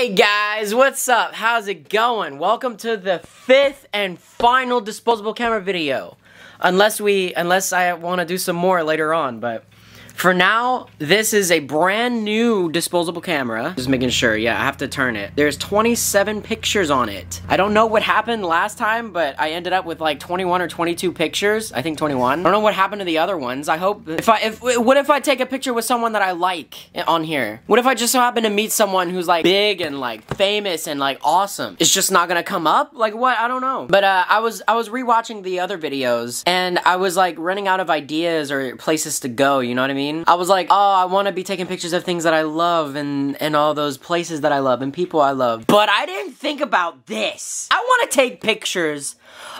Hey guys, what's up? How's it going? Welcome to the fifth and final disposable camera video. Unless we, unless I want to do some more later on, but for now, this is a brand new disposable camera. Just making sure, yeah, I have to turn it. There's 27 pictures on it. I don't know what happened last time, but I ended up with like 21 or 22 pictures. I think 21. I don't know what happened to the other ones. I hope, if I, if, what if I take a picture with someone that I like on here? What if I just so happen to meet someone who's like big and like famous and like awesome? It's just not gonna come up? Like what? I don't know. But uh, I was, I was rewatching the other videos and I was like running out of ideas or places to go, you know what I mean? Mean? I was like, oh, I want to be taking pictures of things that I love and, and all those places that I love and people I love. But I didn't think about this. I want to take pictures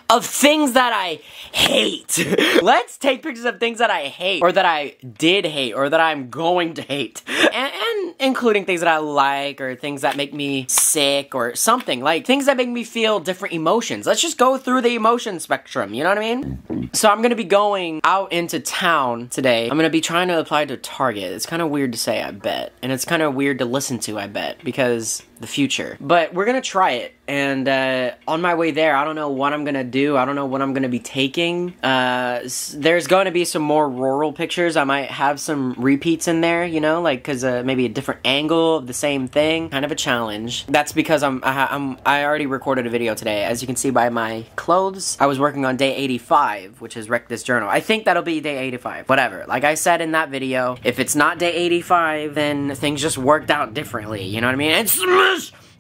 of things that I hate. Let's take pictures of things that I hate, or that I did hate, or that I'm going to hate. And, and, including things that I like, or things that make me sick, or something. Like, things that make me feel different emotions. Let's just go through the emotion spectrum, you know what I mean? So I'm gonna be going out into town today. I'm gonna be trying to apply to Target. It's kind of weird to say, I bet. And it's kind of weird to listen to, I bet, because the future. But we're gonna try it, and uh, on my way there, I don't know what I'm gonna do. I don't know what I'm gonna be taking. Uh, there's gonna be some more rural pictures. I might have some repeats in there, you know, like because uh, maybe a different angle of the same thing. Kind of a challenge. That's because I'm, I, I'm I already recorded a video today. As you can see by my clothes, I was working on day 85, which is wreck this journal. I think that'll be day 85. Whatever. Like I said in that video, if it's not day 85, then things just worked out differently. You know what I mean?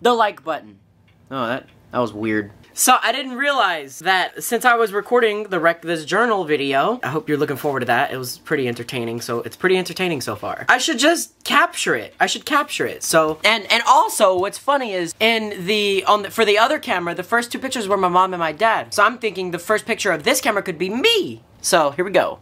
The like button. Oh, that, that was weird. So I didn't realize that since I was recording the Wreck This Journal video, I hope you're looking forward to that. It was pretty entertaining, so it's pretty entertaining so far. I should just capture it. I should capture it. So, and and also what's funny is in the, on the, for the other camera, the first two pictures were my mom and my dad. So I'm thinking the first picture of this camera could be me. So here we go.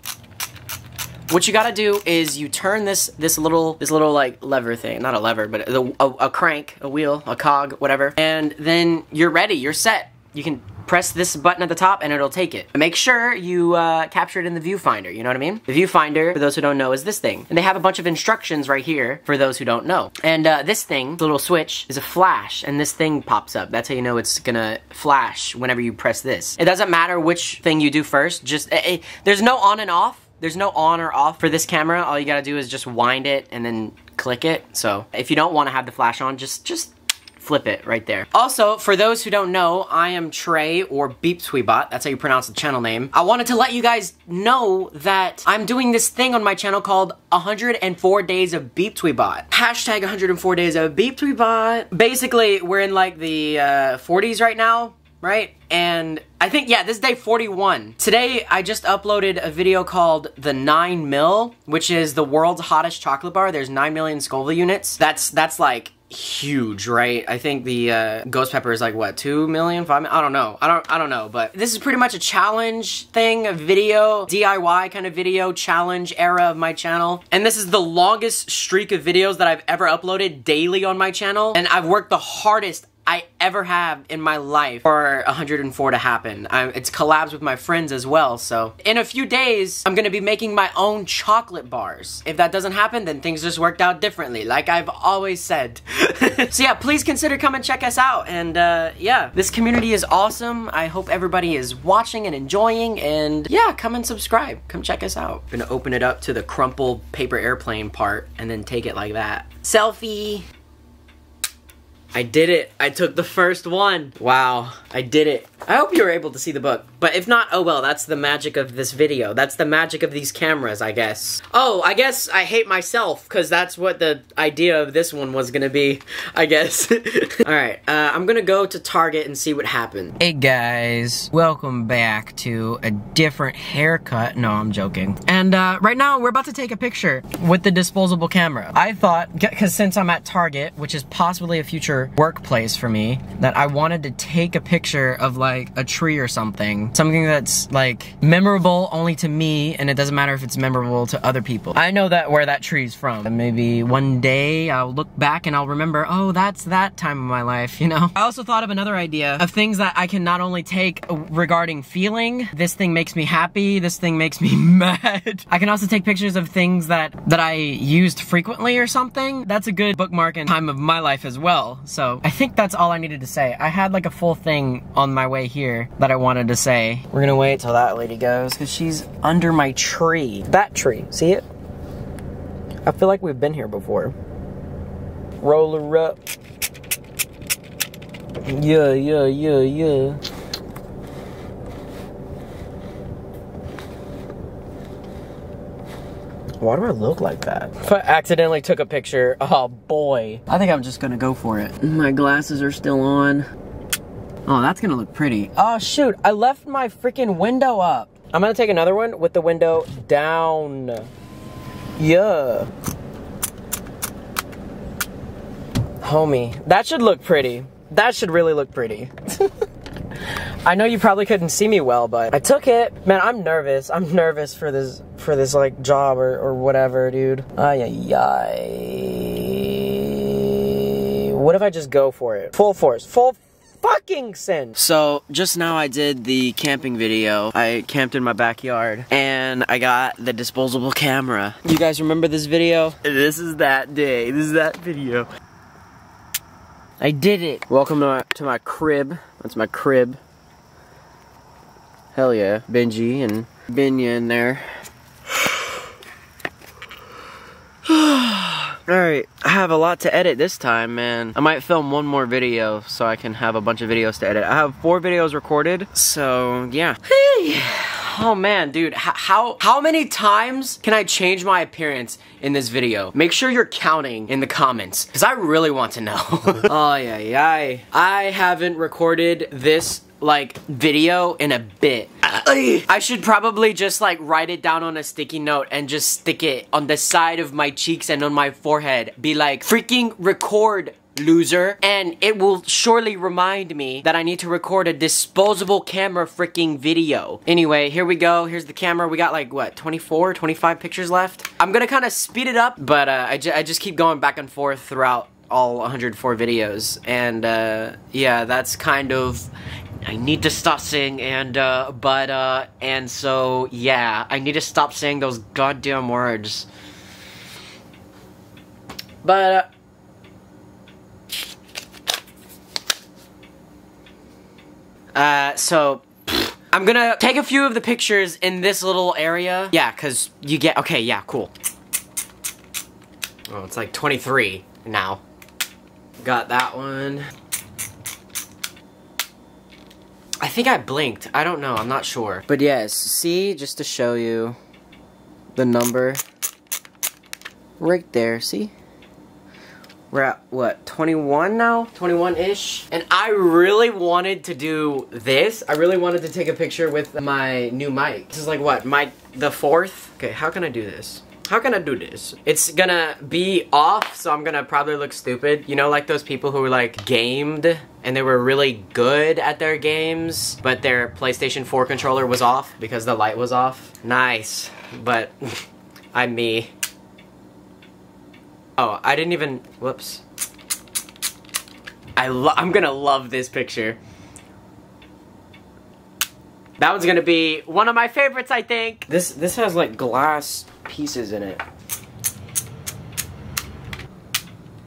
What you gotta do is you turn this this little this little like lever thing, not a lever, but a, a, crank, a wheel, a cog, whatever, and then you're ready. You're set. You can press this button at the top and it'll take it. Make sure you uh, capture it in the viewfinder, you know what I mean? The viewfinder, for those who don't know, is this thing. And they have a bunch of instructions right here for those who don't know. And uh, this thing, little switch, is a flash and this thing pops up. That's how you know it's gonna flash whenever you press this. It doesn't matter which thing you do first, just, it, it, there's no on and off there's no on or off for this camera. All you gotta do is just wind it and then click it. So if you don't wanna have the flash on, just, just flip it right there. Also, for those who don't know, I am Trey or BepTweBot. That's how you pronounce the channel name. I wanted to let you guys know that I'm doing this thing on my channel called 104 Days of BepTweBot. Hashtag 104 Days of BepTweBot. Basically, we're in like the uh, 40s right now right? And I think, yeah, this is day 41. Today, I just uploaded a video called The 9 Mil, which is the world's hottest chocolate bar. There's 9 million Scoville units. That's, that's like huge, right? I think the uh, ghost pepper is like what, two million, five? I don't know. I don't. I don't know. But this is pretty much a challenge thing, a video, DIY kind of video challenge era of my channel. And this is the longest streak of videos that I've ever uploaded daily on my channel. And I've worked the hardest I ever have in my life for 104 to happen. I, it's collabs with my friends as well, so. In a few days, I'm gonna be making my own chocolate bars. If that doesn't happen, then things just worked out differently, like I've always said. so yeah, please consider come and check us out, and uh, yeah, this community is awesome. I hope everybody is watching and enjoying, and yeah, come and subscribe. Come check us out. Gonna open it up to the crumpled paper airplane part, and then take it like that. Selfie! I did it. I took the first one. Wow, I did it. I hope you were able to see the book. But if not, oh well, that's the magic of this video. That's the magic of these cameras, I guess. Oh, I guess I hate myself, because that's what the idea of this one was gonna be, I guess. Alright, uh, I'm gonna go to Target and see what happened. Hey guys, welcome back to a different haircut. No, I'm joking. And uh, right now, we're about to take a picture with the disposable camera. I thought, because since I'm at Target, which is possibly a future workplace for me, that I wanted to take a picture picture of like a tree or something. Something that's like memorable only to me and it doesn't matter if it's memorable to other people. I know that where that tree's from. And maybe one day I'll look back and I'll remember, oh, that's that time of my life, you know? I also thought of another idea of things that I can not only take regarding feeling, this thing makes me happy, this thing makes me mad. I can also take pictures of things that, that I used frequently or something. That's a good bookmark and time of my life as well. So I think that's all I needed to say. I had like a full thing on my way here that I wanted to say. We're gonna wait till that lady goes because she's under my tree. That tree, see it? I feel like we've been here before. Roll her up. Yeah, yeah, yeah, yeah. Why do I look like that? If I accidentally took a picture, oh boy. I think I'm just gonna go for it. My glasses are still on. Oh, that's gonna look pretty. Oh shoot, I left my freaking window up. I'm gonna take another one with the window down. Yeah. Homie, that should look pretty. That should really look pretty. I know you probably couldn't see me well, but I took it. Man, I'm nervous. I'm nervous for this for this like job or, or whatever, dude. Ay ay ay. What if I just go for it? Full force. Full fucking sin. So just now I did the camping video. I camped in my backyard and I got the disposable camera. You guys remember this video? This is that day. This is that video. I did it. Welcome to my, to my crib. That's my crib. Hell yeah. Benji and Benya in there. Alright, I have a lot to edit this time, man. I might film one more video so I can have a bunch of videos to edit. I have four videos recorded, so yeah. Hey. Oh man, dude, how how many times can I change my appearance in this video? Make sure you're counting in the comments, because I really want to know. oh yeah, yeah. I haven't recorded this like video in a bit. I should probably just like write it down on a sticky note and just stick it on the side of my cheeks and on my forehead. Be like, freaking record loser. And it will surely remind me that I need to record a disposable camera freaking video. Anyway, here we go. Here's the camera. We got like, what, 24, 25 pictures left? I'm gonna kind of speed it up, but uh, I, I just keep going back and forth throughout all 104 videos. And uh, yeah, that's kind of I need to stop saying and, uh, but, uh, and so, yeah, I need to stop saying those goddamn words. But, uh, Uh, so, I'm gonna take a few of the pictures in this little area. Yeah, because you get, okay, yeah, cool. Oh, it's like 23 now. Got that one. I think I blinked. I don't know. I'm not sure. But yes, see, just to show you the number right there. See? We're at, what, 21 now? 21-ish? And I really wanted to do this. I really wanted to take a picture with my new mic. This is like, what, mic the fourth? Okay, how can I do this? How can I do this? It's gonna be off, so I'm gonna probably look stupid. You know, like those people who were like gamed and they were really good at their games, but their PlayStation 4 controller was off because the light was off. Nice, but I'm me. Oh, I didn't even, whoops. I I'm gonna love this picture. That one's gonna be one of my favorites, I think. This this has like glass pieces in it.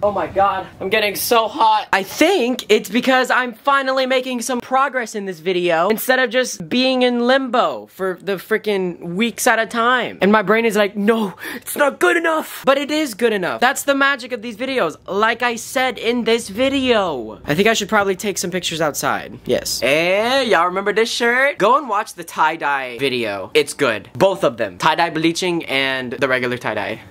Oh my god, I'm getting so hot. I think it's because I'm finally making some progress in this video instead of just being in limbo for the freaking weeks at a time. And my brain is like, no, it's not good enough. But it is good enough. That's the magic of these videos, like I said in this video. I think I should probably take some pictures outside. Yes. Hey, y'all remember this shirt? Go and watch the tie-dye video. It's good. Both of them. Tie-dye bleaching and the regular tie-dye.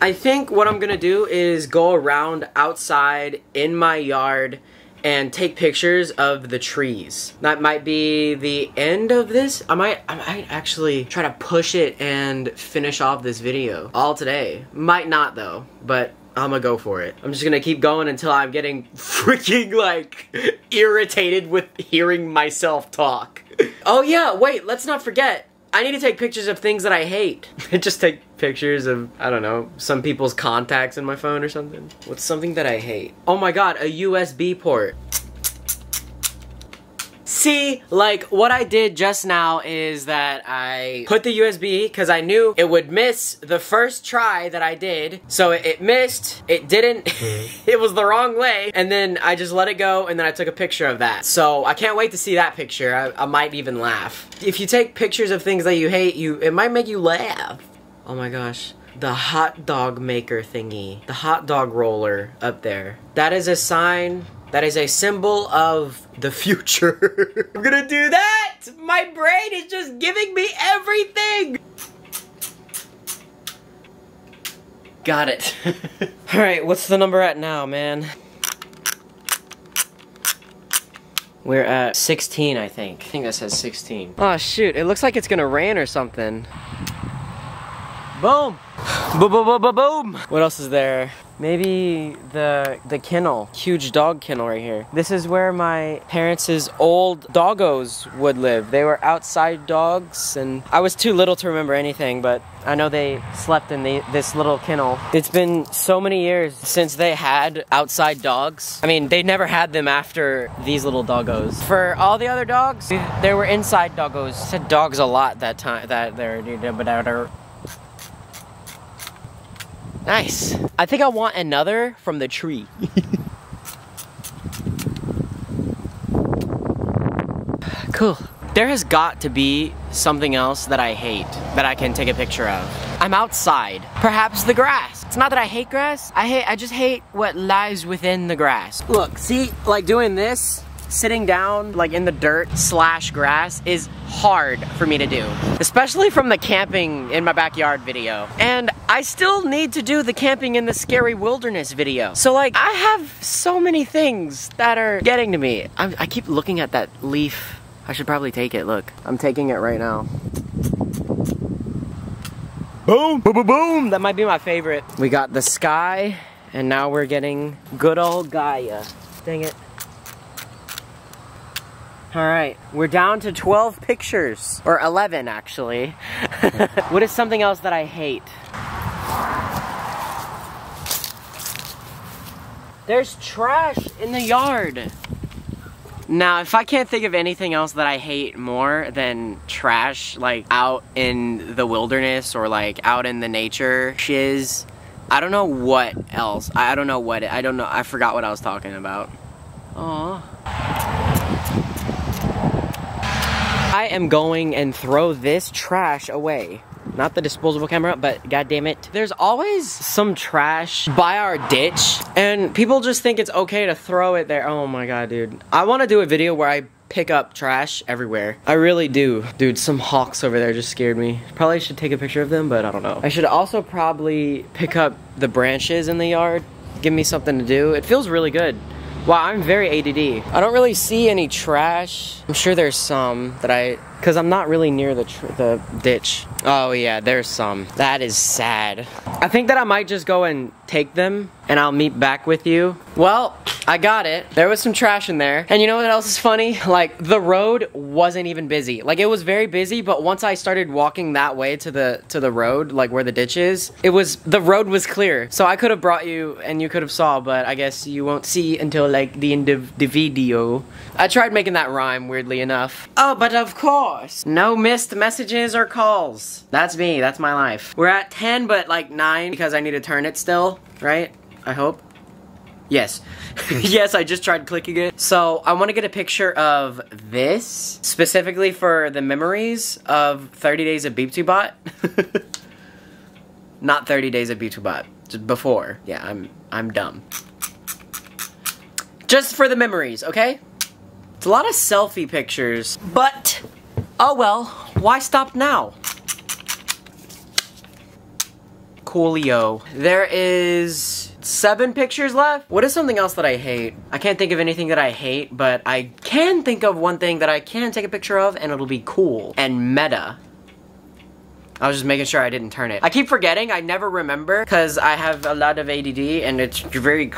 I think what I'm gonna do is go around outside in my yard and take pictures of the trees. That might be the end of this. I might, I might actually try to push it and finish off this video all today. Might not though, but I'm gonna go for it. I'm just gonna keep going until I'm getting freaking like irritated with hearing myself talk. oh yeah, wait, let's not forget. I need to take pictures of things that I hate. just take pictures of, I don't know, some people's contacts in my phone or something. What's something that I hate? Oh my god, a USB port. See, like, what I did just now is that I put the USB because I knew it would miss the first try that I did. So it, it missed, it didn't, mm-hmm. it was the wrong way, and then I just let it go, and then I took a picture of that. So I can't wait to see that picture. I, I might even laugh. If you take pictures of things that you hate, you it might make you laugh. Oh my gosh the hot dog maker thingy, the hot dog roller up there. That is a sign that is a symbol of the future. I'm gonna do that! My brain is just giving me everything! Got it. Alright, what's the number at now, man? We're at 16, I think. I think that says 16. Oh shoot, it looks like it's gonna rain or something. Boom! Boom, boom, boom, boom, boom! What else is there? Maybe the the kennel, huge dog kennel right here. This is where my parents' old doggos would live. They were outside dogs, and I was too little to remember anything, but I know they slept in the, this little kennel. It's been so many years since they had outside dogs. I mean, they never had them after these little doggos. For all the other dogs, there were inside doggos. I said dogs a lot that time. That they're Nice. I think I want another from the tree. cool. There has got to be something else that I hate that I can take a picture of. I'm outside. Perhaps the grass. It's not that I hate grass. I hate I just hate what lies within the grass. Look, see, like doing this, sitting down like in the dirt slash grass is hard for me to do. Especially from the camping in my backyard video. And I still need to do the camping in the scary wilderness video. So like, I have so many things that are getting to me. I'm, I keep looking at that leaf. I should probably take it, look. I'm taking it right now. Boom, boom, boom, boom. That might be my favorite. We got the sky, and now we're getting good old Gaia. Dang it. All right, we're down to 12 pictures, or 11 actually. what is something else that I hate? There's trash in the yard. Now, if I can't think of anything else that I hate more than trash, like out in the wilderness or like out in the nature shiz, I don't know what else. I don't know what, I don't know, I forgot what I was talking about. Aww. I am going and throw this trash away. Not the disposable camera, but god damn it. There's always some trash by our ditch, and people just think it's okay to throw it there. Oh my god, dude. I want to do a video where I pick up trash everywhere. I really do. Dude, some hawks over there just scared me. Probably should take a picture of them, but I don't know. I should also probably pick up the branches in the yard. Give me something to do. It feels really good. Wow, I'm very ADD. I don't really see any trash. I'm sure there's some that I, cause I'm not really near the the ditch. Oh yeah, there's some. That is sad. I think that I might just go and take them and I'll meet back with you. Well, I got it. There was some trash in there. And you know what else is funny? Like, the road wasn't even busy. Like, it was very busy, but once I started walking that way to the to the road, like where the ditch is, it was, the road was clear. So I could have brought you and you could have saw, but I guess you won't see until like the end of the video. I tried making that rhyme, weirdly enough. Oh, but of course, no missed messages or calls. That's me, that's my life. We're at 10, but like 9 because I need to turn it still, right? I hope. Yes. yes, I just tried clicking it. So I want to get a picture of this, specifically for the memories of 30 Days of BepTweBot. Not 30 Days of BepTweBot, before. Yeah, I'm, I'm dumb. Just for the memories, okay? It's a lot of selfie pictures, but, oh well, why stop now? Coolio. There is seven pictures left. What is something else that I hate? I can't think of anything that I hate, but I can think of one thing that I can take a picture of and it'll be cool and meta. I was just making sure I didn't turn it. I keep forgetting. I never remember because I have a lot of ADD and it's very,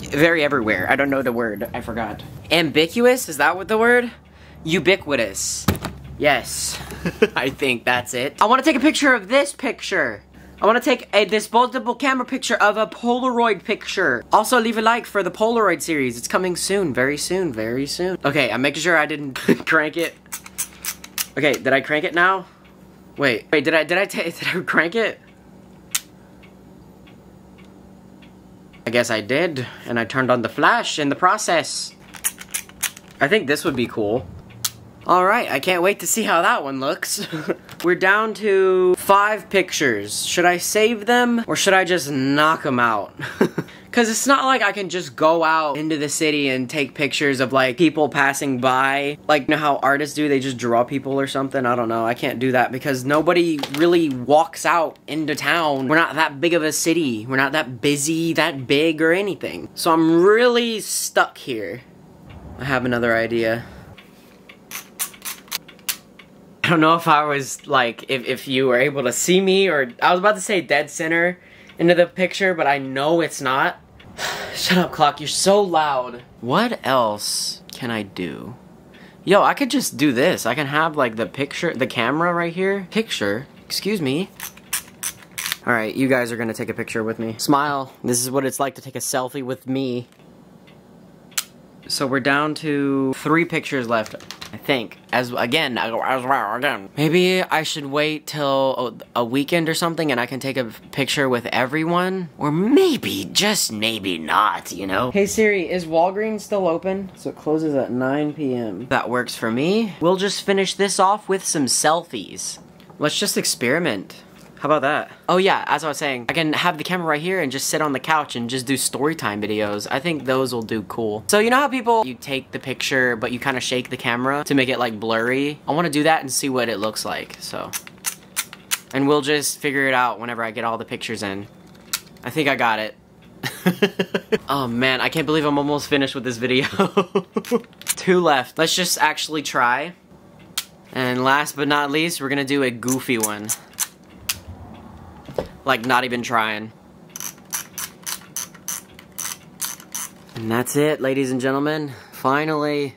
very everywhere. I don't know the word. I forgot. Ambiguous? Is that what the word? Ubiquitous. Yes. I think that's it. I want to take a picture of this picture. I want to take a disposable camera picture of a Polaroid picture. Also, leave a like for the Polaroid series. It's coming soon. Very soon. Very soon. Okay, I'm making sure I didn't crank it. Okay, did I crank it now? Wait, wait, did I, did I, did I crank it? I guess I did, and I turned on the flash in the process. I think this would be cool. Alright, I can't wait to see how that one looks. We're down to five pictures. Should I save them, or should I just knock them out? Because it's not like I can just go out into the city and take pictures of like people passing by. Like, you know how artists do? They just draw people or something? I don't know. I can't do that because nobody really walks out into town. We're not that big of a city. We're not that busy, that big or anything. So I'm really stuck here. I have another idea. I don't know if I was like, if, if you were able to see me or I was about to say dead center into the picture, but I know it's not. Shut up, clock. You're so loud. What else can I do? Yo, I could just do this. I can have like the picture, the camera right here. Picture, excuse me. All right, you guys are gonna take a picture with me. Smile. This is what it's like to take a selfie with me. So we're down to three pictures left. I think. As again, as again. Maybe I should wait till a weekend or something and I can take a picture with everyone? Or maybe, just maybe not, you know? Hey Siri, is Walgreens still open? So it closes at 9 p.m. That works for me. We'll just finish this off with some selfies. Let's just experiment. How about that? Oh yeah, as I was saying, I can have the camera right here and just sit on the couch and just do story time videos. I think those will do cool. So you know how people, you take the picture, but you kind of shake the camera to make it like blurry? I want to do that and see what it looks like, so. And we'll just figure it out whenever I get all the pictures in. I think I got it. oh man, I can't believe I'm almost finished with this video. Two left. Let's just actually try. And last but not least, we're gonna do a goofy one. Like, not even trying. And that's it, ladies and gentlemen. Finally.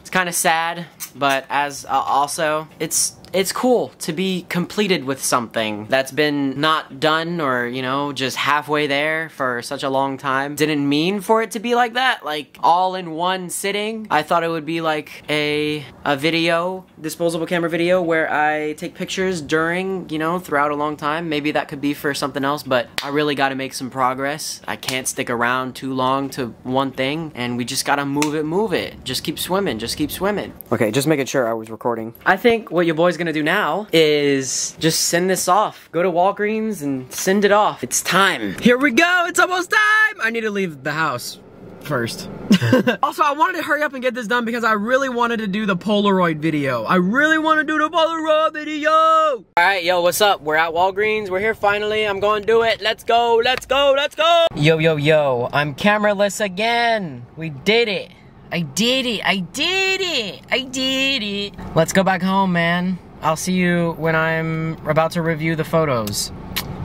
It's kind of sad, but as uh, also, it's it's cool to be completed with something that's been not done or, you know, just halfway there for such a long time. Didn't mean for it to be like that, like all in one sitting. I thought it would be like a, a video, disposable camera video, where I take pictures during, you know, throughout a long time. Maybe that could be for something else, but I really gotta make some progress. I can't stick around too long to one thing, and we just gotta move it, move it. Just keep swimming, just keep swimming. Okay, just making sure I was recording. I think what your boy's gonna do now is just send this off. Go to Walgreens and send it off. It's time. Here we go, it's almost time! I need to leave the house first. also, I wanted to hurry up and get this done because I really wanted to do the Polaroid video. I really want to do the Polaroid video! Alright, yo, what's up? We're at Walgreens. We're here finally. I'm going to do it. Let's go, let's go, let's go! Yo, yo, yo, I'm cameraless again. We did it. I did it. I did it. I did it. Let's go back home, man. I'll see you when I'm about to review the photos.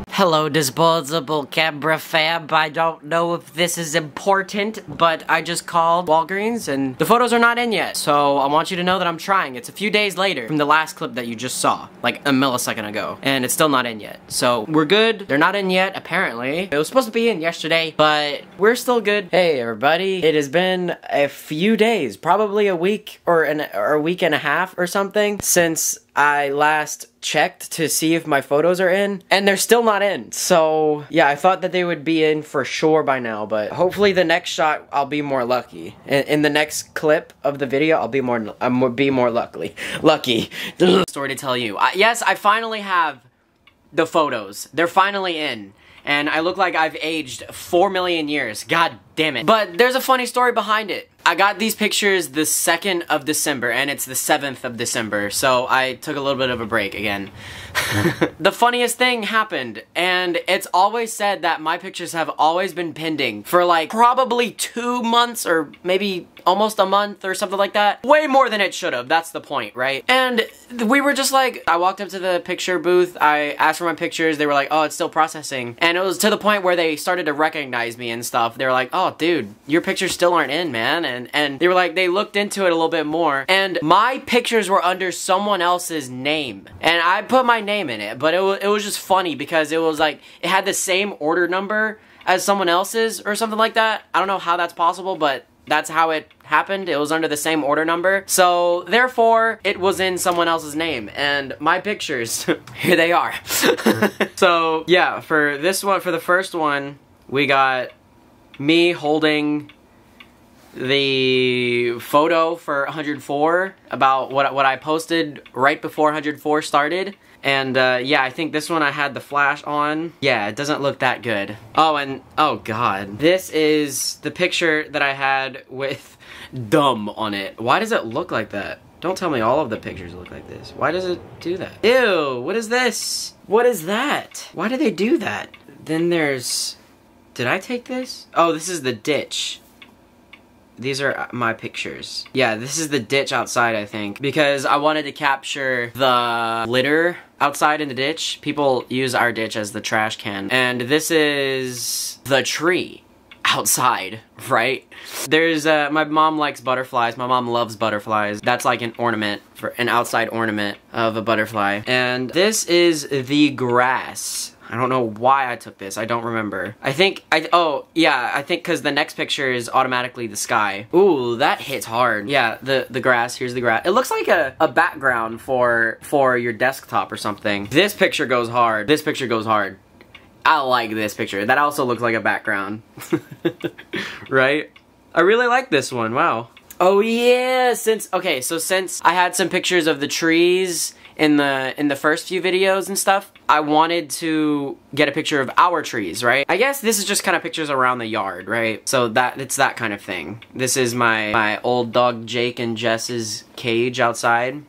Hello, disposable camera fab. I don't know if this is important, but I just called Walgreens and the photos are not in yet. So I want you to know that I'm trying. It's a few days later from the last clip that you just saw, like a millisecond ago, and it's still not in yet. So we're good. They're not in yet, apparently. It was supposed to be in yesterday, but we're still good. Hey, everybody. It has been a few days, probably a week or, an, or a week and a half or something since I last checked to see if my photos are in, and they're still not in. So, yeah, I thought that they would be in for sure by now, but hopefully the next shot I'll be more lucky. In, in the next clip of the video, I'll be more, I'll be more lucky. Lucky. Story to tell you. I, yes, I finally have the photos. They're finally in. And I look like I've aged 4 million years. God damn it. But there's a funny story behind it. I got these pictures the 2nd of December and it's the 7th of December, so I took a little bit of a break again. the funniest thing happened, and it's always said that my pictures have always been pending for like probably two months or maybe almost a month or something like that. Way more than it should have, that's the point, right? And we were just like, I walked up to the picture booth, I asked for my pictures, they were like, oh, it's still processing. And it was to the point where they started to recognize me and stuff. They were like, oh, Oh, dude, your pictures still aren't in, man. And, and they were like, they looked into it a little bit more. And my pictures were under someone else's name. And I put my name in it, but it was, it was just funny because it was like, it had the same order number as someone else's or something like that. I don't know how that's possible, but that's how it happened. It was under the same order number. So therefore, it was in someone else's name. And my pictures, here they are. so yeah, for this one, for the first one, we got me holding the photo for 104 about what, what I posted right before 104 started. And uh, yeah, I think this one I had the flash on. Yeah, it doesn't look that good. Oh, and oh god. This is the picture that I had with dumb on it. Why does it look like that? Don't tell me all of the pictures look like this. Why does it do that? Ew, what is this? What is that? Why do they do that? Then there's... Did I take this? Oh, this is the ditch. These are my pictures. Yeah, this is the ditch outside, I think. Because I wanted to capture the litter outside in the ditch. People use our ditch as the trash can. And this is the tree outside, right? There's, uh, my mom likes butterflies. My mom loves butterflies. That's like an ornament, for an outside ornament of a butterfly. And this is the grass I don't know why I took this. I don't remember. I think, I oh, yeah, I think because the next picture is automatically the sky. Ooh, that hits hard. Yeah, the, the grass, here's the grass. It looks like a, a background for, for your desktop or something. This picture goes hard. This picture goes hard. I like this picture. That also looks like a background. right? I really like this one, wow. Oh yeah, since, okay, so since I had some pictures of the trees in the in the first few videos and stuff, I wanted to get a picture of our trees, right? I guess this is just kind of pictures around the yard, right? So that it's that kind of thing. This is my my old dog Jake and Jess's cage outside.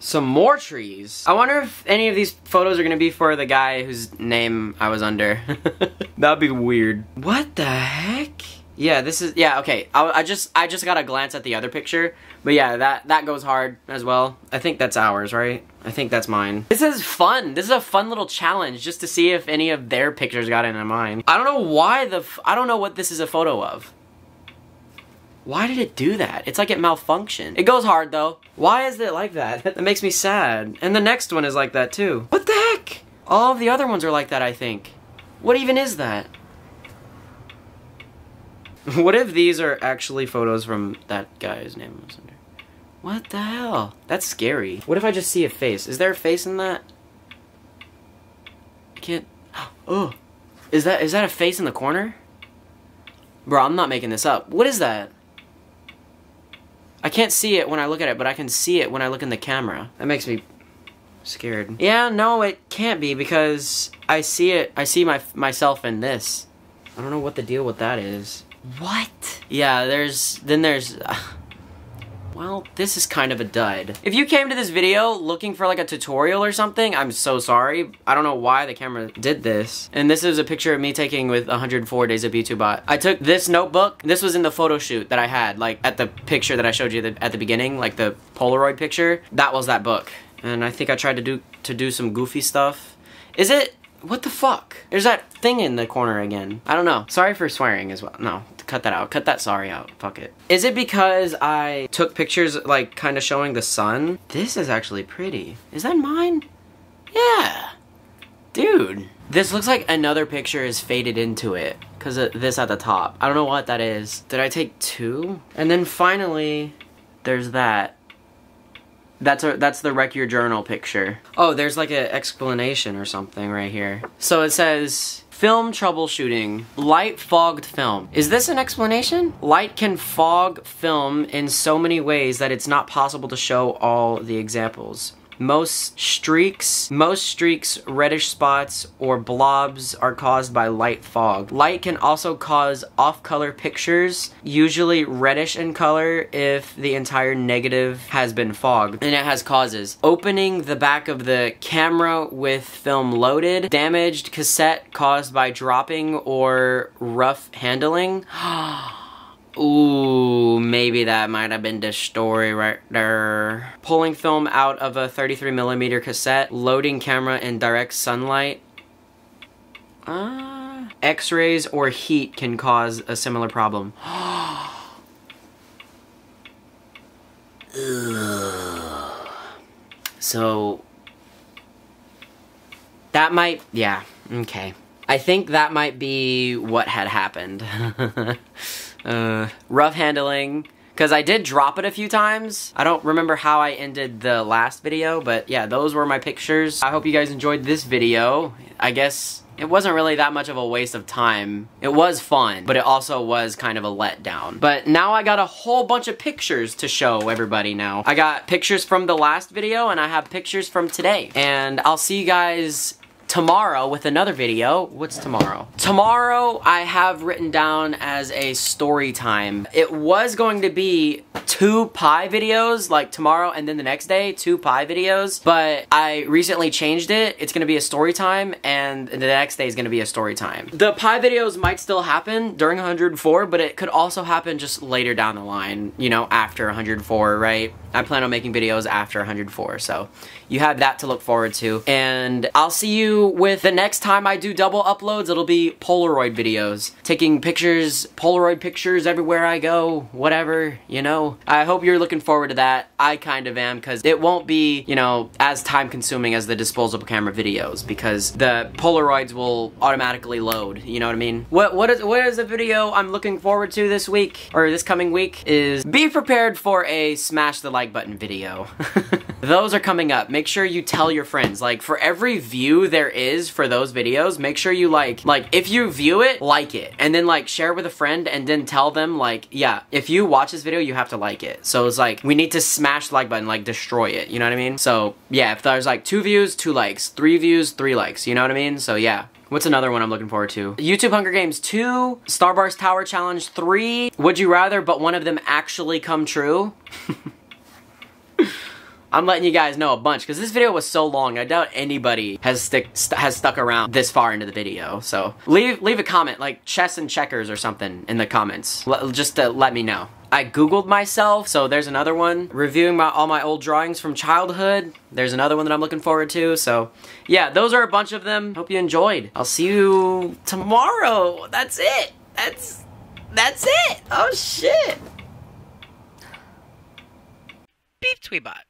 Some more trees. I wonder if any of these photos are gonna be for the guy whose name I was under. That'd be weird. What the heck? Yeah, this is, yeah, okay. I, I, just, I just got a glance at the other picture. But yeah, that, that goes hard as well. I think that's ours, right? I think that's mine. This is fun. This is a fun little challenge just to see if any of their pictures got into mine. I don't know why the, I don't know what this is a photo of. Why did it do that? It's like it malfunctioned. It goes hard though. Why is it like that? that makes me sad. And the next one is like that too. What the heck? All of the other ones are like that, I think. What even is that? what if these are actually photos from that guy's name? What the hell? That's scary. What if I just see a face? Is there a face in that? I can't... Oh! Is that is that a face in the corner? Bro, I'm not making this up. What is that? I can't see it when I look at it, but I can see it when I look in the camera. That makes me scared. Yeah, no, it can't be because I see it. I see my myself in this. I don't know what the deal with that is. What? Yeah, there's, then there's, uh, well, this is kind of a dud. If you came to this video looking for like a tutorial or something, I'm so sorry. I don't know why the camera did this. And this is a picture of me taking with 104 Days of Bot. I took this notebook. This was in the photo shoot that I had, like at the picture that I showed you at the beginning, like the Polaroid picture. That was that book. And I think I tried to do to do some goofy stuff. Is it what the fuck? There's that thing in the corner again. I don't know. Sorry for swearing as well. No, cut that out. Cut that sorry out. Fuck it. Is it because I took pictures like kind of showing the sun? This is actually pretty. Is that mine? Yeah. Dude. This looks like another picture is faded into it because of this at the top. I don't know what that is. Did I take two? And then finally, there's that. That's a, that's the wreck your journal picture. Oh, there's like an explanation or something right here. So it says film troubleshooting, light fogged film. Is this an explanation? Light can fog film in so many ways that it's not possible to show all the examples. Most streaks, most streaks, reddish spots, or blobs are caused by light fog. Light can also cause off-color pictures, usually reddish in color if the entire negative has been fogged. And it has causes. Opening the back of the camera with film loaded, damaged cassette caused by dropping or rough handling. Ooh, maybe that might have been the story right there. Pulling film out of a 33 millimeter cassette, loading camera in direct sunlight. Uh, X-rays or heat can cause a similar problem. so, that might, yeah, okay. I think that might be what had happened. uh, rough handling. Because I did drop it a few times. I don't remember how I ended the last video, but yeah, those were my pictures. I hope you guys enjoyed this video. I guess it wasn't really that much of a waste of time. It was fun, but it also was kind of a letdown. But now I got a whole bunch of pictures to show everybody now. I got pictures from the last video and I have pictures from today. And I'll see you guys tomorrow with another video. What's tomorrow? Tomorrow I have written down as a story time. It was going to be two pie videos like tomorrow and then the next day two pie videos but I recently changed it. It's gonna be a story time and the next day is gonna be a story time. The pie videos might still happen during 104 but it could also happen just later down the line you know after 104 right? I plan on making videos after 104 so you have that to look forward to and I'll see you with the next time I do double uploads, it'll be Polaroid videos. Taking pictures, Polaroid pictures everywhere I go, whatever, you know. I hope you're looking forward to that. I kind of am, because it won't be, you know, as time consuming as the disposable camera videos, because the Polaroids will automatically load, you know what I mean? What, what is, what is the video I'm looking forward to this week, or this coming week, is be prepared for a smash the like button video. Those are coming up. Make sure you tell your friends. Like, for every view there is for those videos, make sure you like, like, if you view it, like it. And then like, share with a friend and then tell them like, yeah, if you watch this video, you have to like it. So it's like, we need to smash like button, like destroy it, you know what I mean? So yeah, if there's like two views, two likes, three views, three likes, you know what I mean? So yeah, What's another one I'm looking forward to? YouTube Hunger Games 2, Starburst Tower Challenge 3, Would You Rather, but one of them actually come true. I'm letting you guys know a bunch because this video was so long. I doubt anybody has stick st has stuck around this far into the video. So leave leave a comment like chess and checkers or something in the comments. L just to let me know. I googled myself, so there's another one. Reviewing my, all my old drawings from childhood. There's another one that I'm looking forward to. So yeah, those are a bunch of them. Hope you enjoyed. I'll see you tomorrow. That's it. That's that's it. Oh shit. BepTweBot.